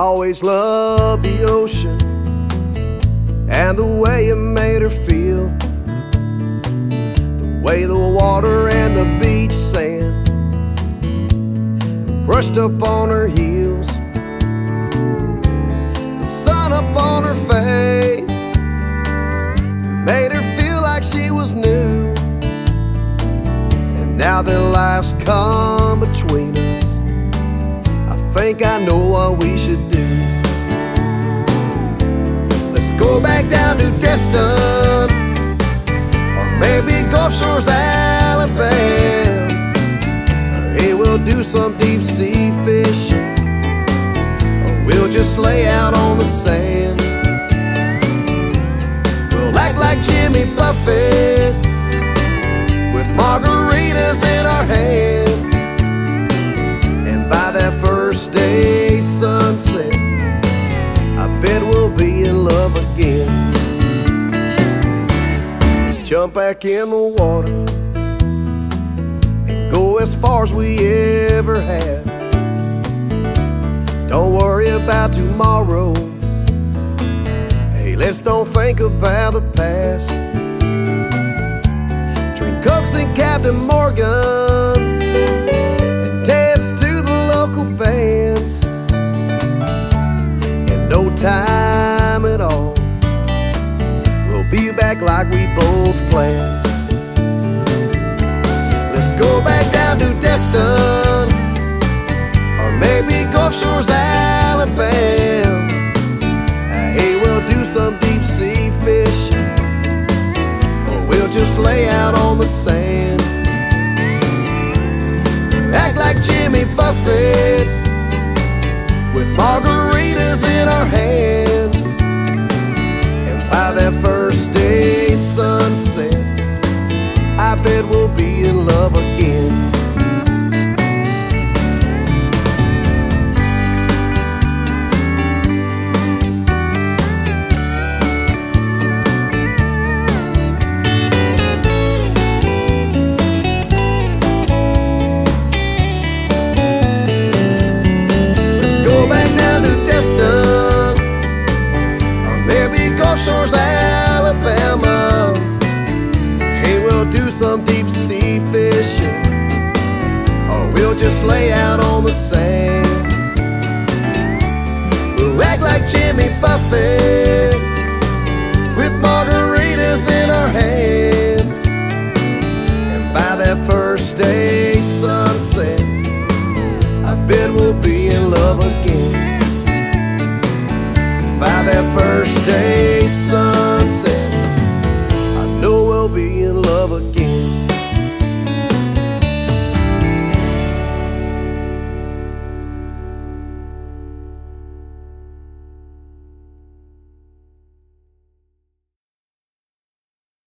always loved the ocean and the way it made her feel. The way the water and the beach sand brushed up on her heels. The sun up on her face made her feel like she was new. And now that life's come between us, think I know what we should do. Let's go back down to Destin, or maybe Gulf Shores, Alabama. Hey, we'll do some deep sea fishing, or we'll just lay out on the sand. We'll act like Jimmy first day sunset, I bet we'll be in love again. Let's jump back in the water and go as far as we ever have. Don't worry about tomorrow. Hey, let's don't think about the past. Drink Cokes and Captain Morgans no time at all, we'll be back like we both planned. Let's go back down to Destin, or maybe Gulf Shores, Alabama. Hey, we'll do some deep sea fishing, or we'll just lay out on the sand. Act like Jimmy Buffett with margaritas some deep sea fishing, or we'll just lay out on the sand. We'll act like Jimmy Buffett with margaritas in our hands. And by that first day sunset, I bet we'll be in love again. By that first day sunset,